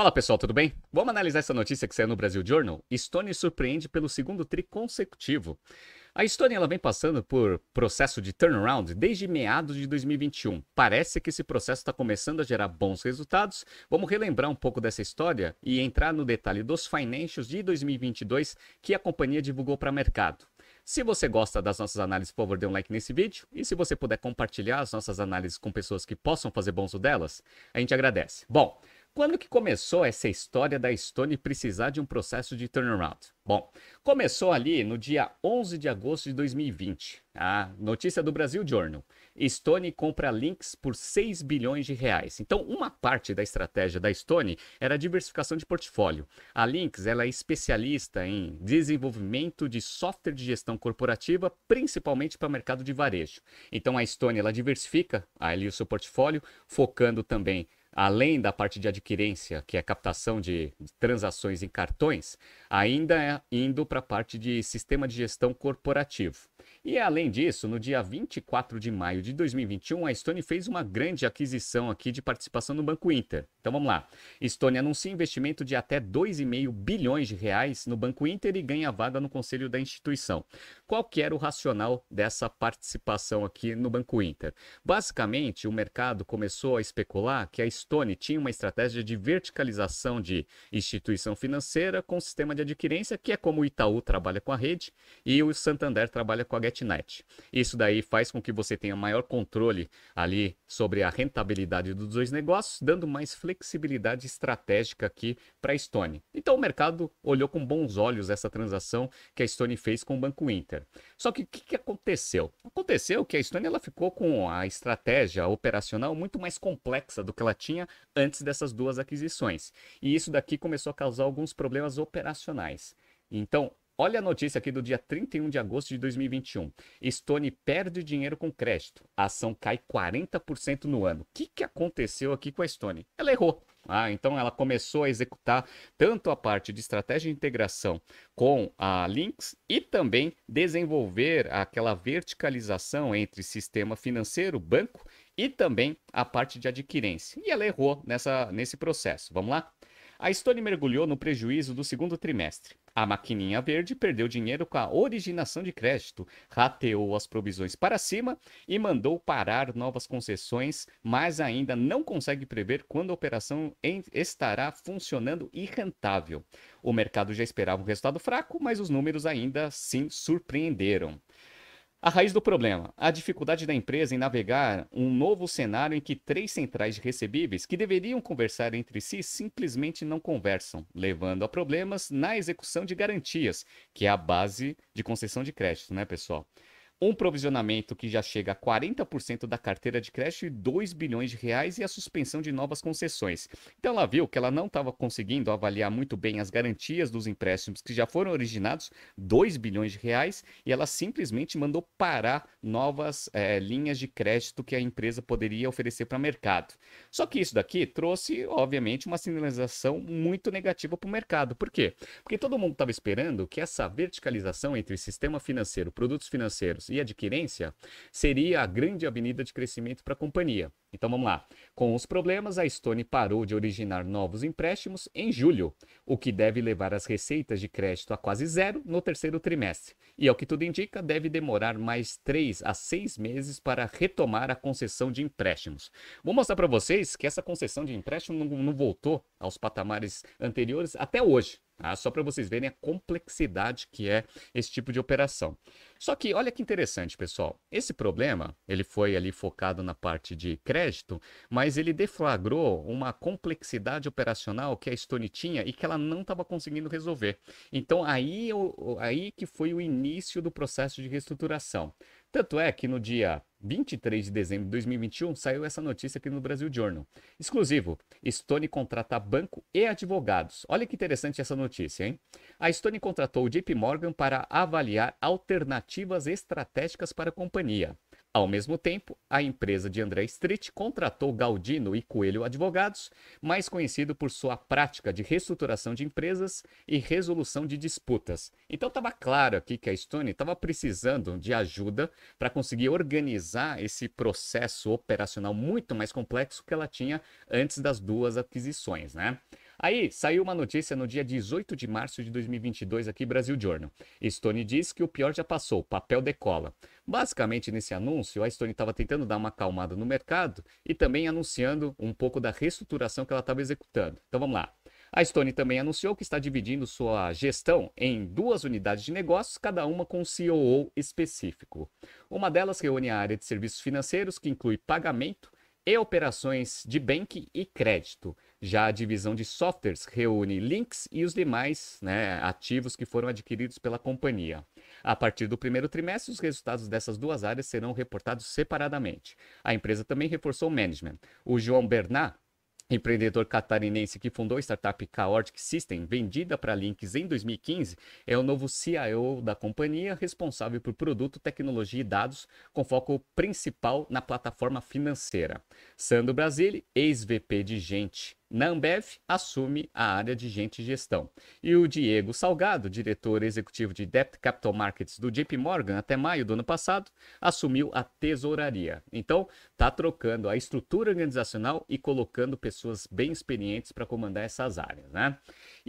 Fala pessoal, tudo bem? Vamos analisar essa notícia que saiu no Brasil Journal? Stone surpreende pelo segundo tri consecutivo. A Stone ela vem passando por processo de turnaround desde meados de 2021. Parece que esse processo está começando a gerar bons resultados. Vamos relembrar um pouco dessa história e entrar no detalhe dos financials de 2022 que a companhia divulgou para o mercado. Se você gosta das nossas análises, por favor, dê um like nesse vídeo. E se você puder compartilhar as nossas análises com pessoas que possam fazer bom uso delas, a gente agradece. Bom, quando que começou essa história da Stone precisar de um processo de turnaround? Bom, começou ali no dia 11 de agosto de 2020. A notícia do Brasil Journal. Stone compra Lynx por 6 bilhões de reais. Então, uma parte da estratégia da Stone era a diversificação de portfólio. A Lynx ela é especialista em desenvolvimento de software de gestão corporativa, principalmente para o mercado de varejo. Então, a Stone ela diversifica ali o seu portfólio, focando também além da parte de adquirência, que é captação de transações em cartões, ainda é indo para a parte de sistema de gestão corporativo. E além disso, no dia 24 de maio de 2021, a Stone fez uma grande aquisição aqui de participação no Banco Inter. Então vamos lá. Stone anuncia investimento de até 2,5 bilhões de reais no Banco Inter e ganha vaga no conselho da instituição. Qual que era o racional dessa participação aqui no Banco Inter? Basicamente, o mercado começou a especular que a Stone tinha uma estratégia de verticalização de instituição financeira com sistema de adquirência, que é como o Itaú trabalha com a rede e o Santander trabalha com a GetNet. Isso daí faz com que você tenha maior controle ali sobre a rentabilidade dos dois negócios, dando mais flexibilidade estratégica aqui para a Stone. Então o mercado olhou com bons olhos essa transação que a Stone fez com o Banco Inter. Só que o que, que, aconteceu? Aconteceu que a Stone ela ficou com a estratégia operacional muito mais complexa do que ela tinha antes dessas duas aquisições. E isso daqui começou a causar alguns problemas operacionais. Então, Olha a notícia aqui do dia 31 de agosto de 2021. Stone perde dinheiro com crédito. A ação cai 40% no ano. O que, que aconteceu aqui com a Stone? Ela errou. Ah, então ela começou a executar tanto a parte de estratégia de integração com a Lynx e também desenvolver aquela verticalização entre sistema financeiro, banco e também a parte de adquirência. E ela errou nessa, nesse processo. Vamos lá? A Stone mergulhou no prejuízo do segundo trimestre. A maquininha verde perdeu dinheiro com a originação de crédito, rateou as provisões para cima e mandou parar novas concessões, mas ainda não consegue prever quando a operação estará funcionando e rentável. O mercado já esperava um resultado fraco, mas os números ainda sim surpreenderam. A raiz do problema, a dificuldade da empresa em navegar um novo cenário em que três centrais de recebíveis que deveriam conversar entre si simplesmente não conversam, levando a problemas na execução de garantias, que é a base de concessão de crédito, né, pessoal? Um provisionamento que já chega a 40% da carteira de crédito e 2 bilhões de reais e a suspensão de novas concessões. Então ela viu que ela não estava conseguindo avaliar muito bem as garantias dos empréstimos que já foram originados, 2 bilhões de reais, e ela simplesmente mandou parar novas é, linhas de crédito que a empresa poderia oferecer para o mercado. Só que isso daqui trouxe, obviamente, uma sinalização muito negativa para o mercado. Por quê? Porque todo mundo estava esperando que essa verticalização entre sistema financeiro, produtos financeiros e adquirência seria a grande avenida de crescimento para a companhia. Então vamos lá. Com os problemas, a Stone parou de originar novos empréstimos em julho, o que deve levar as receitas de crédito a quase zero no terceiro trimestre. E ao que tudo indica, deve demorar mais três a seis meses para retomar a concessão de empréstimos. Vou mostrar para vocês que essa concessão de empréstimo não, não voltou aos patamares anteriores até hoje. Ah, só para vocês verem a complexidade que é esse tipo de operação. Só que olha que interessante, pessoal. Esse problema, ele foi ali focado na parte de crédito, mas ele deflagrou uma complexidade operacional que a Stone tinha e que ela não estava conseguindo resolver. Então aí, aí que foi o início do processo de reestruturação. Tanto é que no dia 23 de dezembro de 2021 saiu essa notícia aqui no Brasil Journal. Exclusivo: Stone contrata banco e advogados. Olha que interessante essa notícia, hein? A Stone contratou o JP Morgan para avaliar alternativas estratégicas para a companhia. Ao mesmo tempo, a empresa de André Street contratou Galdino e Coelho Advogados, mais conhecido por sua prática de reestruturação de empresas e resolução de disputas. Então estava claro aqui que a Stone estava precisando de ajuda para conseguir organizar esse processo operacional muito mais complexo que ela tinha antes das duas aquisições, né? Aí saiu uma notícia no dia 18 de março de 2022 aqui Brasil Journal. Stone diz que o pior já passou, papel decola. Basicamente nesse anúncio, a Stone estava tentando dar uma acalmada no mercado e também anunciando um pouco da reestruturação que ela estava executando. Então vamos lá. A Stone também anunciou que está dividindo sua gestão em duas unidades de negócios, cada uma com um COO específico. Uma delas reúne a área de serviços financeiros, que inclui pagamento e operações de bank e crédito. Já a divisão de softwares reúne links e os demais né, ativos que foram adquiridos pela companhia. A partir do primeiro trimestre, os resultados dessas duas áreas serão reportados separadamente. A empresa também reforçou o management. O João Bernard, empreendedor catarinense que fundou a startup Chaotic System, vendida para Links em 2015, é o novo CIO da companhia, responsável por produto, tecnologia e dados, com foco principal na plataforma financeira. Sandro Brasile, ex-VP de Gente na Ambev, assume a área de gente e gestão. E o Diego Salgado, diretor executivo de Debt Capital Markets do JP Morgan até maio do ano passado, assumiu a tesouraria. Então, está trocando a estrutura organizacional e colocando pessoas bem experientes para comandar essas áreas, né?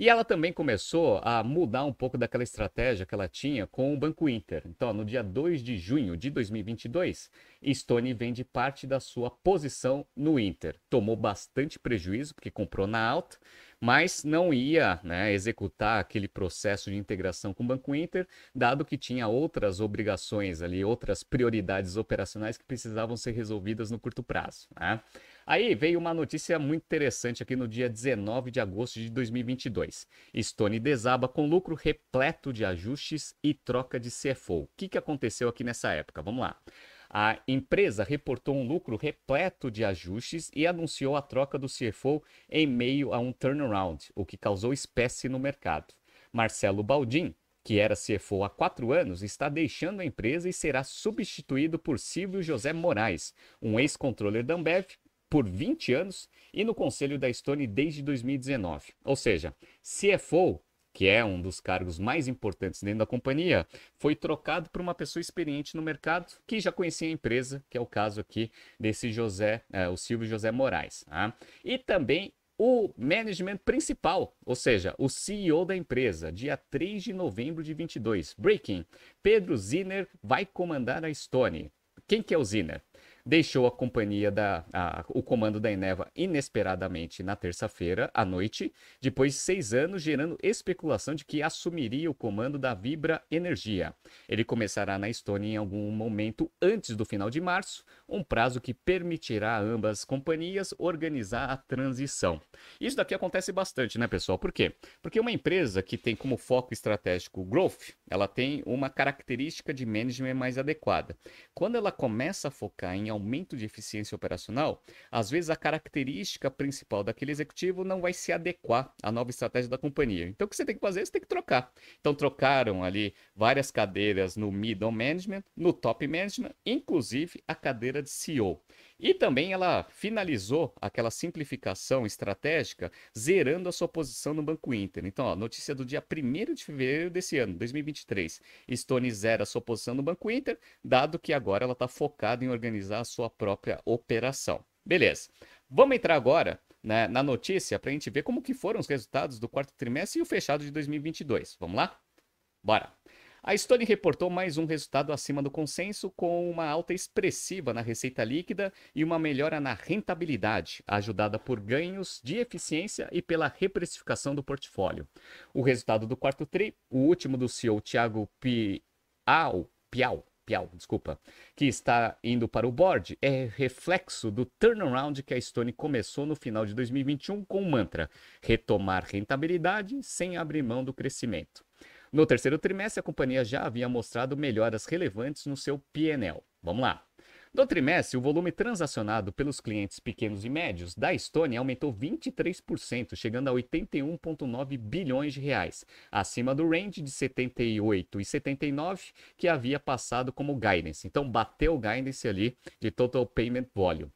E ela também começou a mudar um pouco daquela estratégia que ela tinha com o Banco Inter. Então, no dia 2 de junho de 2022, Stone vende parte da sua posição no Inter. Tomou bastante prejuízo, porque comprou na alta, mas não ia né, executar aquele processo de integração com o Banco Inter, dado que tinha outras obrigações ali, outras prioridades operacionais que precisavam ser resolvidas no curto prazo. Né? Aí veio uma notícia muito interessante aqui no dia 19 de agosto de 2022. Stone desaba com lucro repleto de ajustes e troca de CFO. O que, que aconteceu aqui nessa época? Vamos lá. A empresa reportou um lucro repleto de ajustes e anunciou a troca do CFO em meio a um turnaround, o que causou espécie no mercado. Marcelo Baldin, que era CFO há quatro anos, está deixando a empresa e será substituído por Silvio José Moraes, um ex-controller da Ambev por 20 anos e no conselho da Stone desde 2019. Ou seja, CFO que é um dos cargos mais importantes dentro da companhia, foi trocado por uma pessoa experiente no mercado que já conhecia a empresa, que é o caso aqui desse José, é, o Silvio José Moraes. Tá? E também o management principal, ou seja, o CEO da empresa, dia 3 de novembro de 22. Breaking, Pedro Zinner vai comandar a Stone. Quem que é o Zinner? Deixou a companhia da a, o comando da Eneva inesperadamente na terça-feira à noite, depois de seis anos gerando especulação de que assumiria o comando da Vibra Energia. Ele começará na Estônia em algum momento antes do final de março, um prazo que permitirá a ambas companhias organizar a transição. Isso daqui acontece bastante, né, pessoal? Por quê? Porque uma empresa que tem como foco estratégico growth, ela tem uma característica de management mais adequada. Quando ela começa a focar em aumento de eficiência operacional, às vezes a característica principal daquele executivo não vai se adequar à nova estratégia da companhia. Então, o que você tem que fazer? Você tem que trocar. Então, trocaram ali várias cadeiras no middle management, no top management, inclusive a cadeira de CEO. E também ela finalizou aquela simplificação estratégica, zerando a sua posição no Banco Inter. Então, ó, notícia do dia 1 de fevereiro desse ano, 2023. Stone zera a sua posição no Banco Inter, dado que agora ela está focada em organizar a sua própria operação. Beleza. Vamos entrar agora né, na notícia para a gente ver como que foram os resultados do quarto trimestre e o fechado de 2022. Vamos lá? Bora! A Stone reportou mais um resultado acima do consenso, com uma alta expressiva na receita líquida e uma melhora na rentabilidade, ajudada por ganhos de eficiência e pela reprecificação do portfólio. O resultado do quarto TRI, o último do CEO Thiago Piau, Piau, Piau, desculpa, que está indo para o board, é reflexo do turnaround que a Stone começou no final de 2021 com o mantra: retomar rentabilidade sem abrir mão do crescimento. No terceiro trimestre, a companhia já havia mostrado melhoras relevantes no seu PNL. Vamos lá. No trimestre, o volume transacionado pelos clientes pequenos e médios da Estônia aumentou 23%, chegando a 81,9 bilhões de reais, acima do range de 78 e 79 que havia passado como guidance. Então, bateu o guidance ali de Total Payment Volume.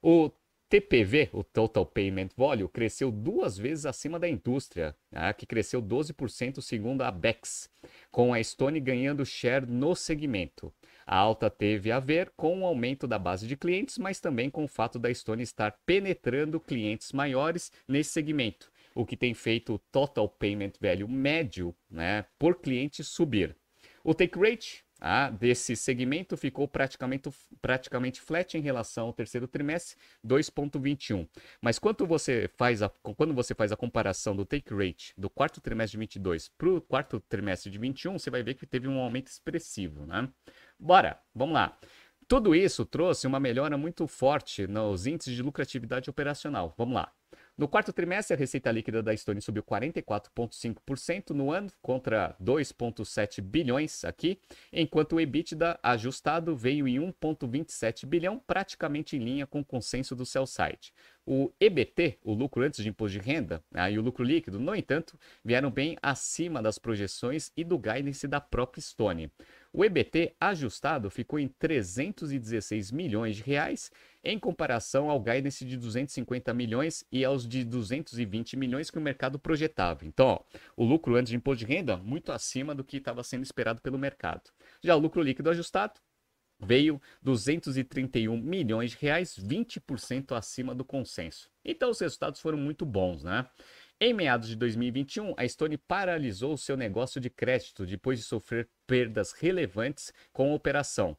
O TPV, o Total Payment Volume, cresceu duas vezes acima da indústria, né, que cresceu 12% segundo a BEX, com a Stone ganhando share no segmento. A alta teve a ver com o aumento da base de clientes, mas também com o fato da Stone estar penetrando clientes maiores nesse segmento, o que tem feito o total payment value médio né, por cliente subir. O take rate ah, desse segmento ficou praticamente, praticamente flat em relação ao terceiro trimestre, 2,21. Mas quando você, faz a, quando você faz a comparação do take rate do quarto trimestre de 22 para o quarto trimestre de 21, você vai ver que teve um aumento expressivo. Né? Bora, vamos lá. Tudo isso trouxe uma melhora muito forte nos índices de lucratividade operacional. Vamos lá. No quarto trimestre, a receita líquida da Stone subiu 44,5% no ano, contra 2,7 bilhões aqui, enquanto o EBITDA ajustado veio em 1,27 bilhão, praticamente em linha com o consenso do sell side. O EBT, o lucro antes de imposto de renda, né, e o lucro líquido, no entanto, vieram bem acima das projeções e do guidance da própria Stone. O EBT ajustado ficou em 316 milhões de reais, em comparação ao guidance de 250 milhões e aos de 220 milhões que o mercado projetava. Então, ó, o lucro antes de imposto de renda muito acima do que estava sendo esperado pelo mercado. Já o lucro líquido ajustado veio 231 milhões de reais, 20% acima do consenso. Então os resultados foram muito bons, né? Em meados de 2021, a Stone paralisou seu negócio de crédito depois de sofrer perdas relevantes com a operação.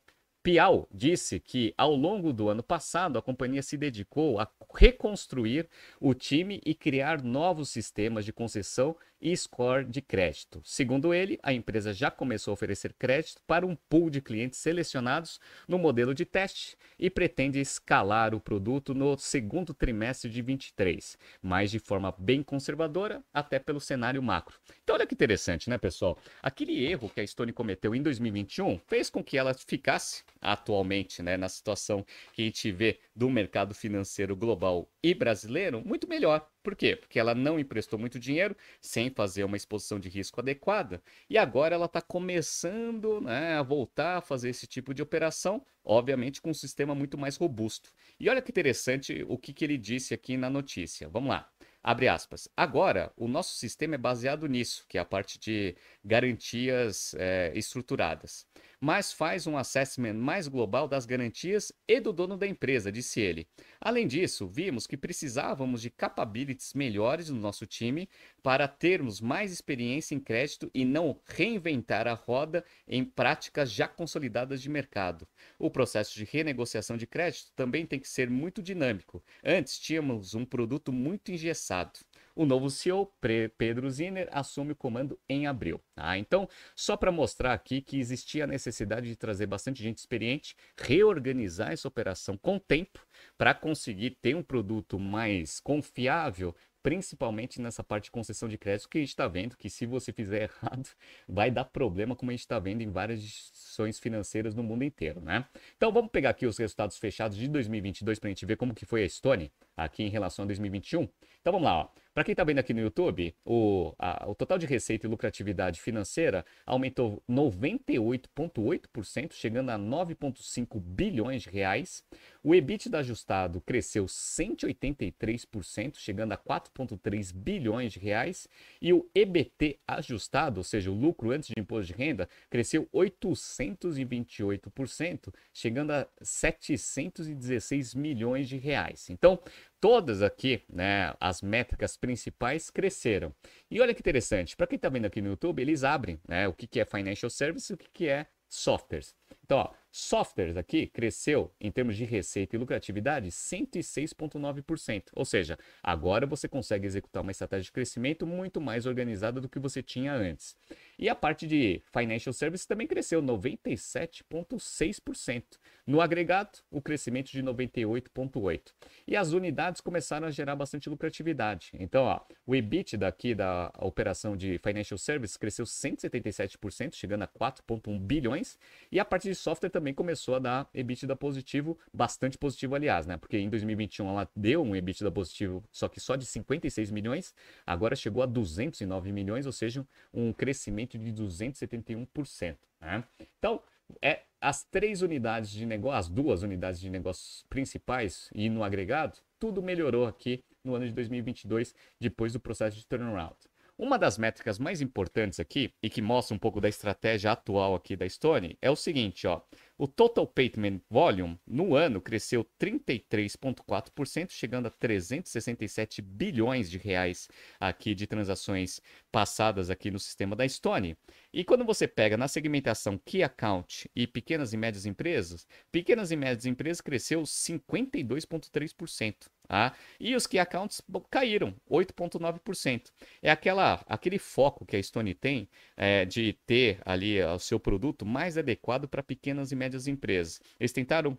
Piau disse que ao longo do ano passado a companhia se dedicou a reconstruir o time e criar novos sistemas de concessão e score de crédito. Segundo ele, a empresa já começou a oferecer crédito para um pool de clientes selecionados no modelo de teste e pretende escalar o produto no segundo trimestre de 23, mas de forma bem conservadora, até pelo cenário macro. Então, olha que interessante, né, pessoal? Aquele erro que a Stone cometeu em 2021 fez com que ela ficasse atualmente, né, na situação que a gente vê do mercado financeiro global e brasileiro muito melhor. Por quê? Porque ela não emprestou muito dinheiro sem fazer uma exposição de risco adequada e agora ela está começando né, a voltar a fazer esse tipo de operação, obviamente com um sistema muito mais robusto. E olha que interessante o que, que ele disse aqui na notícia. Vamos lá. Abre aspas. Agora, o nosso sistema é baseado nisso, que é a parte de garantias é, estruturadas mas faz um assessment mais global das garantias e do dono da empresa, disse ele. Além disso, vimos que precisávamos de capabilities melhores no nosso time para termos mais experiência em crédito e não reinventar a roda em práticas já consolidadas de mercado. O processo de renegociação de crédito também tem que ser muito dinâmico. Antes tínhamos um produto muito engessado. O novo CEO, Pedro Zinner, assume o comando em abril. Tá? Então, só para mostrar aqui que existia a necessidade de trazer bastante gente experiente, reorganizar essa operação com tempo para conseguir ter um produto mais confiável principalmente nessa parte de concessão de crédito, que a gente está vendo que se você fizer errado, vai dar problema, como a gente está vendo em várias instituições financeiras no mundo inteiro, né? Então vamos pegar aqui os resultados fechados de 2022 para a gente ver como que foi a Stone aqui em relação a 2021. Então vamos lá. Para quem está vendo aqui no YouTube, o, a, o total de receita e lucratividade financeira aumentou 98,8%, chegando a 9,5 bilhões de reais. O EBITDA ajustado cresceu 183%, chegando a 4,3 bilhões de reais. E o EBT ajustado, ou seja, o lucro antes de imposto de renda, cresceu 828%, chegando a 716 milhões de reais. Então, todas aqui, né, as métricas principais cresceram. E olha que interessante, para quem está vendo aqui no YouTube, eles abrem né, o que, que é financial service e o que, que é softwares. Então, ó, softwares aqui cresceu em termos de receita e lucratividade 106,9%. Ou seja, agora você consegue executar uma estratégia de crescimento muito mais organizada do que você tinha antes. E a parte de financial services também cresceu 97,6%. No agregado, o crescimento de 98,8%. E as unidades começaram a gerar bastante lucratividade. Então, ó, o EBIT daqui da operação de financial services cresceu 177%, chegando a 4,1 bilhões. E a parte de software também começou a dar EBITDA positivo, bastante positivo, aliás, né? Porque em 2021 ela deu um EBITDA positivo, só que só de 56 milhões, agora chegou a 209 milhões, ou seja, um crescimento de 271%. Né? Então, é as três unidades de negócio, as duas unidades de negócios principais e no agregado, tudo melhorou aqui no ano de 2022 depois do processo de turnaround. Uma das métricas mais importantes aqui e que mostra um pouco da estratégia atual aqui da Stone é o seguinte, ó. O total payment volume no ano cresceu 33,4%, chegando a 367 bilhões de reais aqui de transações passadas aqui no sistema da Stone. E quando você pega na segmentação Key Account e pequenas e médias empresas, pequenas e médias empresas cresceu 52,3%. Tá? E os key accounts caíram 8,9%. É aquela, aquele foco que a Stone tem é, de ter ali o seu produto mais adequado para pequenas e médias empresas. Eles tentaram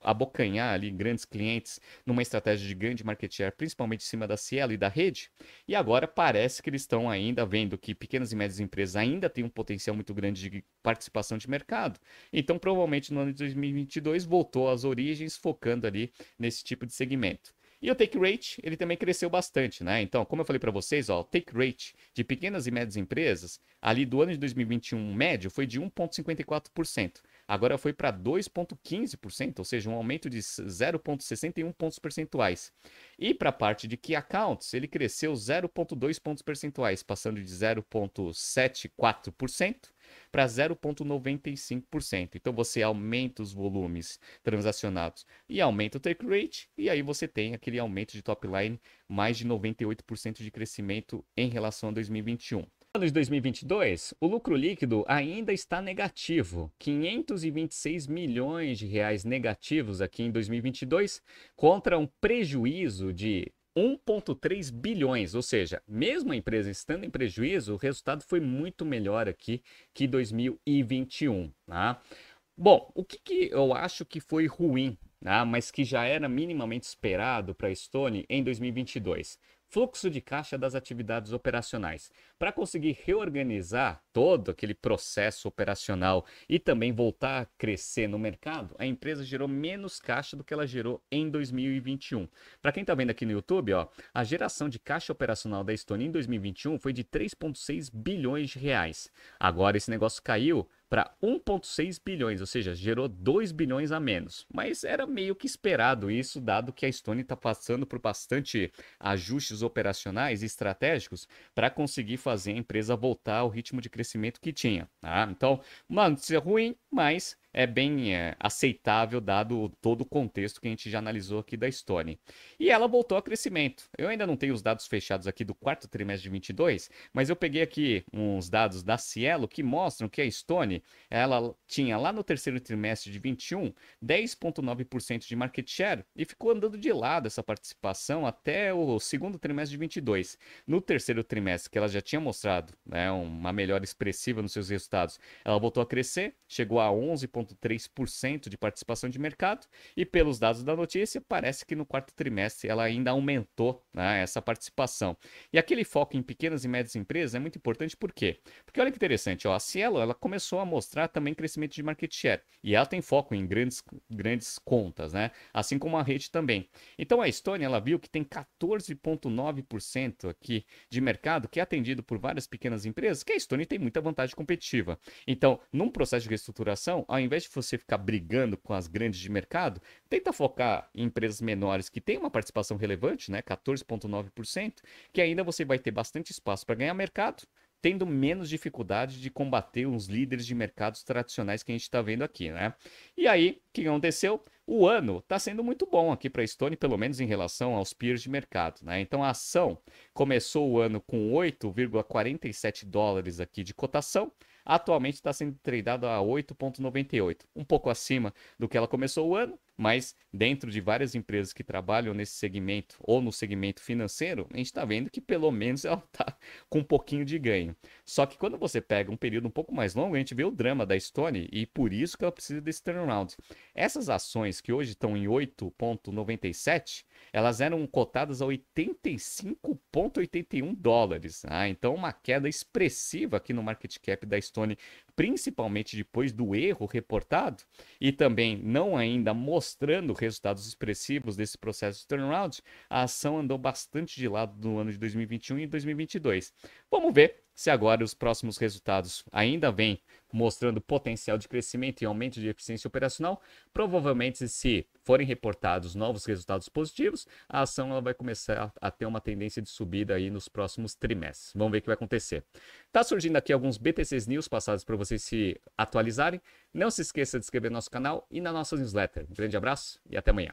abocanhar ali grandes clientes numa estratégia de grande market share, principalmente em cima da Cielo e da rede. E agora parece que eles estão ainda vendo que pequenas e médias empresas ainda têm um potencial muito grande de participação de mercado. Então, provavelmente no ano de 2022 voltou às origens, focando ali nesse tipo de segmento. E o take rate, ele também cresceu bastante, né? Então, como eu falei para vocês, ó, o take rate de pequenas e médias empresas, ali do ano de 2021 médio, foi de 1,54%. Agora foi para 2,15%, ou seja, um aumento de 0,61 pontos percentuais. E para a parte de Key Accounts, ele cresceu 0,2 pontos percentuais, passando de 0,74% para 0,95%. Então você aumenta os volumes transacionados e aumenta o take rate, e aí você tem aquele aumento de top line mais de 98% de crescimento em relação a 2021. No ano de 2022, o lucro líquido ainda está negativo, 526 milhões de reais negativos aqui em 2022, contra um prejuízo de 1,3 bilhões, ou seja, mesmo a empresa estando em prejuízo, o resultado foi muito melhor aqui que 2021. Tá? Bom, o que, que eu acho que foi ruim, tá? mas que já era minimamente esperado para a Stone em 2022? Fluxo de caixa das atividades operacionais. Para conseguir reorganizar todo aquele processo operacional e também voltar a crescer no mercado, a empresa gerou menos caixa do que ela gerou em 2021. Para quem está vendo aqui no YouTube, ó, a geração de caixa operacional da Estônia em 2021 foi de 3,6 bilhões de reais. Agora esse negócio caiu para 1,6 bilhões, ou seja, gerou 2 bilhões a menos. Mas era meio que esperado isso, dado que a Estônia está passando por bastante ajustes operacionais e estratégicos para conseguir fazer a empresa voltar ao ritmo de crescimento que tinha. Tá? Então, uma notícia ruim, mas é bem é, aceitável dado todo o contexto que a gente já analisou aqui da Stone. E ela voltou a crescimento. Eu ainda não tenho os dados fechados aqui do quarto trimestre de 22, mas eu peguei aqui uns dados da Cielo que mostram que a Stone, ela tinha lá no terceiro trimestre de 21, 10.9% de market share e ficou andando de lado essa participação até o segundo trimestre de 22. No terceiro trimestre, que ela já tinha mostrado né, uma melhora expressiva nos seus resultados, ela voltou a crescer, chegou a 11 3,3% de participação de mercado, e pelos dados da notícia, parece que no quarto trimestre ela ainda aumentou né, essa participação. E aquele foco em pequenas e médias empresas é muito importante por quê? Porque olha que interessante, ó, a Cielo ela começou a mostrar também crescimento de market share, e ela tem foco em grandes, grandes contas, né? assim como a rede também. Então a Estônia ela viu que tem 14,9% aqui de mercado que é atendido por várias pequenas empresas, que a Estônia tem muita vantagem competitiva. Então, num processo de reestruturação, ao de você ficar brigando com as grandes de mercado, tenta focar em empresas menores que têm uma participação relevante, né, 14,9%, que ainda você vai ter bastante espaço para ganhar mercado, tendo menos dificuldade de combater os líderes de mercados tradicionais que a gente está vendo aqui, né? E aí, o que aconteceu? O ano está sendo muito bom aqui para a Stone, pelo menos em relação aos peers de mercado, né? Então a ação começou o ano com 8,47 dólares aqui de cotação, atualmente está sendo tradado a 8,98, um pouco acima do que ela começou o ano, mas dentro de várias empresas que trabalham nesse segmento ou no segmento financeiro, a gente está vendo que pelo menos ela está com um pouquinho de ganho. Só que quando você pega um período um pouco mais longo, a gente vê o drama da Stone e por isso que ela precisa desse turnaround. Essas ações que hoje estão em 8,97, elas eram cotadas a 85,81 dólares. Ah, então, uma queda expressiva aqui no market cap da Stone principalmente depois do erro reportado e também não ainda mostrando resultados expressivos desse processo de turnaround, a ação andou bastante de lado no ano de 2021 e 2022. Vamos ver se agora os próximos resultados ainda vêm mostrando potencial de crescimento e aumento de eficiência operacional. Provavelmente, se forem reportados novos resultados positivos, a ação ela vai começar a ter uma tendência de subida aí nos próximos trimestres. Vamos ver o que vai acontecer. Tá surgindo aqui alguns BTCs News passados para vocês se atualizarem. Não se esqueça de inscrever no nosso canal e na nossa newsletter. Um grande abraço e até amanhã.